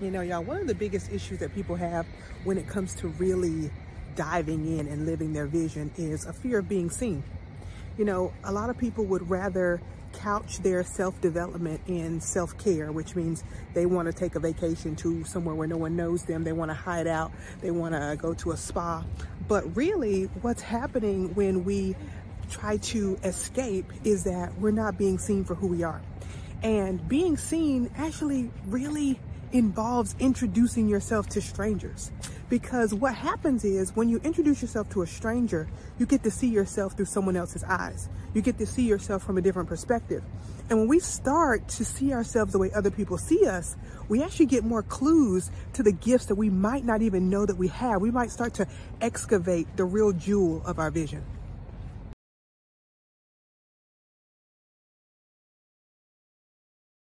You know, y'all, one of the biggest issues that people have when it comes to really diving in and living their vision is a fear of being seen. You know, a lot of people would rather couch their self-development in self-care, which means they want to take a vacation to somewhere where no one knows them. They want to hide out. They want to go to a spa. But really what's happening when we try to escape is that we're not being seen for who we are. And being seen actually really involves introducing yourself to strangers. Because what happens is when you introduce yourself to a stranger, you get to see yourself through someone else's eyes. You get to see yourself from a different perspective. And when we start to see ourselves the way other people see us, we actually get more clues to the gifts that we might not even know that we have. We might start to excavate the real jewel of our vision.